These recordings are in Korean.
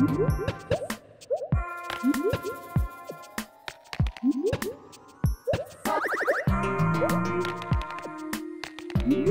Mm-hmm.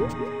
Yeah.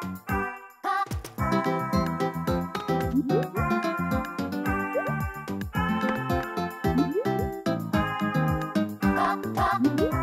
thác thác